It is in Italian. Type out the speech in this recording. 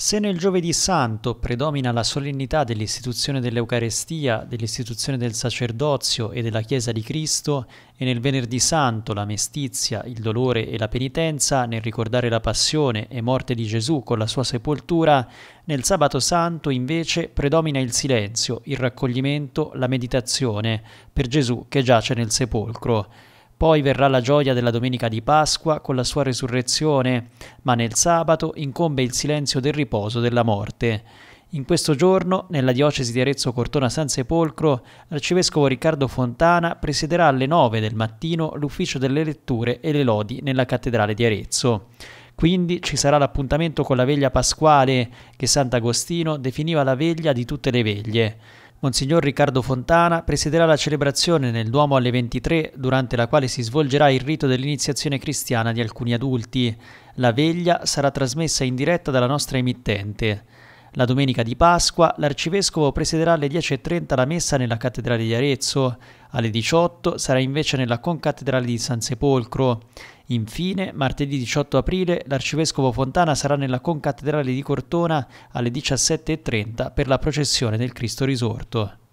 Se nel giovedì santo predomina la solennità dell'istituzione dell'Eucarestia, dell'istituzione del sacerdozio e della Chiesa di Cristo, e nel venerdì santo la mestizia, il dolore e la penitenza nel ricordare la passione e morte di Gesù con la sua sepoltura, nel sabato santo invece predomina il silenzio, il raccoglimento, la meditazione per Gesù che giace nel sepolcro. Poi verrà la gioia della domenica di Pasqua con la sua resurrezione, ma nel sabato incombe il silenzio del riposo della morte. In questo giorno, nella diocesi di Arezzo Cortona San Sepolcro, l'arcivescovo Riccardo Fontana presiederà alle 9 del mattino l'ufficio delle letture e le lodi nella cattedrale di Arezzo. Quindi ci sarà l'appuntamento con la veglia pasquale che Sant'Agostino definiva la veglia di tutte le veglie. Monsignor Riccardo Fontana presiederà la celebrazione nel Duomo alle 23, durante la quale si svolgerà il rito dell'iniziazione cristiana di alcuni adulti. La veglia sarà trasmessa in diretta dalla nostra emittente. La domenica di Pasqua l'arcivescovo presiederà alle 10.30 la messa nella cattedrale di Arezzo, alle 18 sarà invece nella concattedrale di San Sepolcro. Infine, martedì 18 aprile, l'arcivescovo Fontana sarà nella concattedrale di Cortona alle 17.30 per la processione del Cristo risorto.